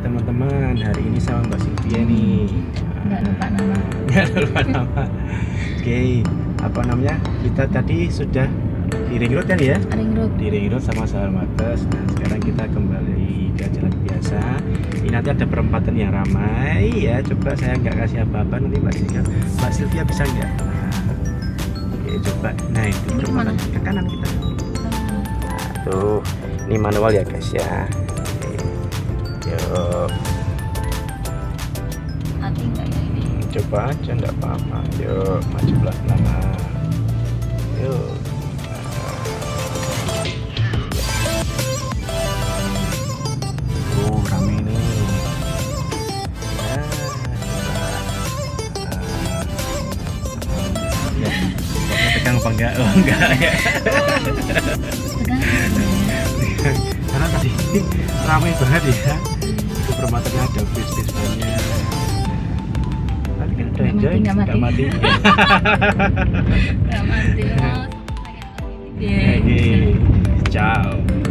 teman-teman, hari ini sama Mbak Sylvia nih. nggak lupa nama Nggak lupa nama. Oke, apa namanya? Kita tadi sudah di ring road kan ya? ring road Di ring road sama Salmates. Nah, sekarang kita kembali ke jalan biasa. Ini nanti ada perempatan yang ramai ya. Coba saya nggak kasih apa-apa nanti Mbak Sylvia, Mbak Sylvia bisa nggak? Nah, oke, coba. Nah, itu Ini perempatan ke kanan kita. Nah, tuh, ini manual ya guys ya. Yuk. hati nggak ya ini? Coba aja enggak apa-apa. Yuk maju belakang yuk oh ya Ah. ya apa enggak? Oh enggak ya. Karena tadi ramai banget ya itu permatanya ada fish fish banyak. Tapi kan udah enjoy nggak mati. nggak mati nggak mati, mati. mati. ciao.